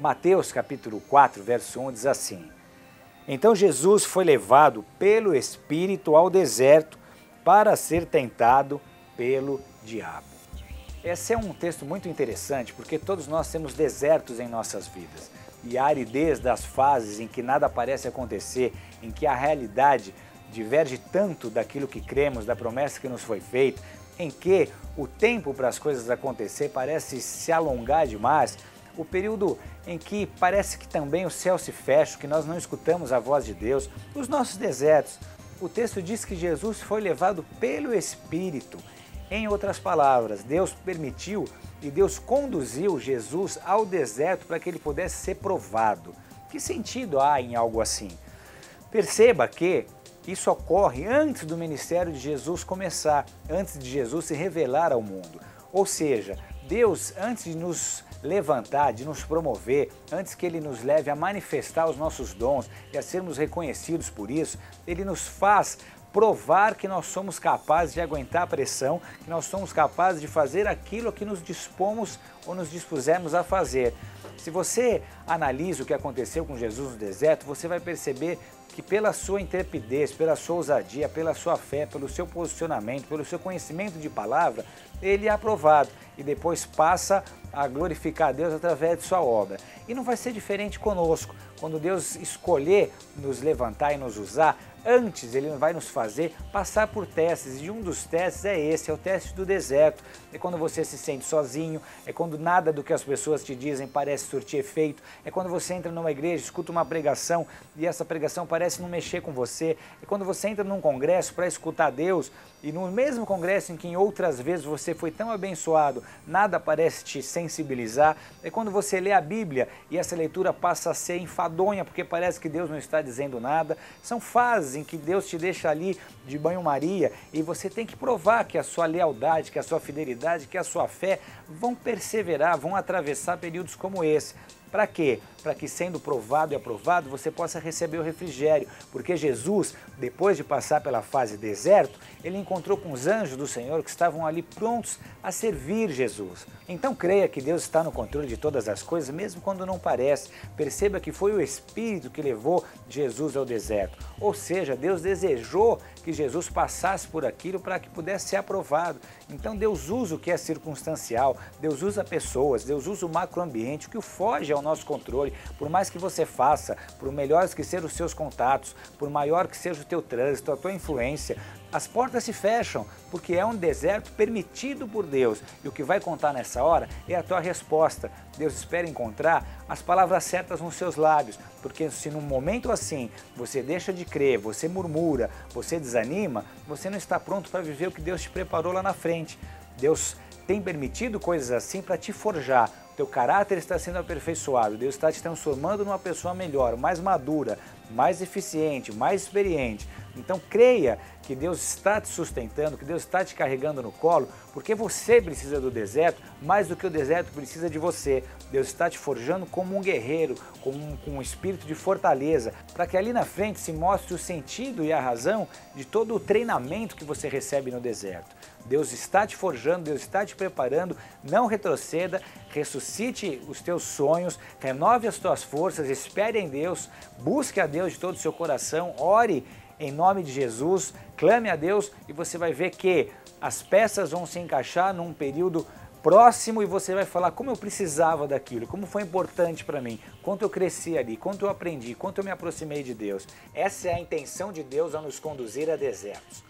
Mateus capítulo 4, verso 1 diz assim: Então Jesus foi levado pelo Espírito ao deserto para ser tentado pelo diabo. Esse é um texto muito interessante porque todos nós temos desertos em nossas vidas e a aridez das fases em que nada parece acontecer, em que a realidade diverge tanto daquilo que cremos, da promessa que nos foi feita, em que o tempo para as coisas acontecer parece se alongar demais, o período em que parece que também o céu se fecha, que nós não escutamos a voz de Deus, os nossos desertos. O texto diz que Jesus foi levado pelo Espírito. Em outras palavras, Deus permitiu e Deus conduziu Jesus ao deserto para que ele pudesse ser provado. Que sentido há em algo assim? Perceba que isso ocorre antes do ministério de Jesus começar, antes de Jesus se revelar ao mundo. Ou seja, Deus, antes de nos levantar, de nos promover, antes que Ele nos leve a manifestar os nossos dons e a sermos reconhecidos por isso, Ele nos faz provar que nós somos capazes de aguentar a pressão, que nós somos capazes de fazer aquilo que nos dispomos ou nos dispusemos a fazer. Se você analisa o que aconteceu com Jesus no deserto, você vai perceber que pela sua intrepidez, pela sua ousadia, pela sua fé, pelo seu posicionamento, pelo seu conhecimento de palavra, ele é aprovado. E depois passa a glorificar a Deus através de sua obra. E não vai ser diferente conosco. Quando Deus escolher nos levantar e nos usar, Antes, ele vai nos fazer passar por testes, e um dos testes é esse, é o teste do deserto. É quando você se sente sozinho, é quando nada do que as pessoas te dizem parece surtir efeito, é quando você entra numa igreja, escuta uma pregação e essa pregação parece não mexer com você, é quando você entra num congresso para escutar Deus e no mesmo congresso em que em outras vezes você foi tão abençoado, nada parece te sensibilizar, é quando você lê a Bíblia e essa leitura passa a ser enfadonha porque parece que Deus não está dizendo nada. São fases em que Deus te deixa ali de banho-maria e você tem que provar que a sua lealdade, que a sua fidelidade, que a sua fé vão perseverar, vão atravessar períodos como esse. Para quê? Para que sendo provado e aprovado você possa receber o refrigério, porque Jesus, depois de passar pela fase deserto, ele encontrou com os anjos do Senhor que estavam ali prontos a servir Jesus. Então creia que Deus está no controle de todas as coisas, mesmo quando não parece. Perceba que foi o Espírito que levou Jesus ao deserto. Ou seja, Deus desejou que Jesus passasse por aquilo para que pudesse ser aprovado. Então Deus usa o que é circunstancial, Deus usa pessoas, Deus usa o macroambiente, o que foge ao nosso controle. Por mais que você faça, por melhores que sejam os seus contatos, por maior que seja o teu trânsito, a tua influência, as portas se fecham, porque é um deserto permitido por Deus. E o que vai contar nessa hora é a tua resposta. Deus espera encontrar as palavras certas nos seus lábios, porque se num momento assim você deixa de crer, você murmura, você desanima, você não está pronto para viver o que Deus te preparou lá na frente. Deus tem permitido coisas assim para te forjar. Teu caráter está sendo aperfeiçoado. Deus está te transformando numa pessoa melhor, mais madura, mais eficiente, mais experiente. Então creia que Deus está te sustentando, que Deus está te carregando no colo, porque você precisa do deserto mais do que o deserto precisa de você. Deus está te forjando como um guerreiro, com um, com um espírito de fortaleza, para que ali na frente se mostre o sentido e a razão de todo o treinamento que você recebe no deserto. Deus está te forjando, Deus está te preparando, não retroceda, ressuscite os teus sonhos, renove as tuas forças, espere em Deus, busque a Deus de todo o seu coração, ore em nome de Jesus, clame a Deus e você vai ver que as peças vão se encaixar num período próximo e você vai falar como eu precisava daquilo, como foi importante para mim, quanto eu cresci ali, quanto eu aprendi, quanto eu me aproximei de Deus. Essa é a intenção de Deus ao nos conduzir a desertos.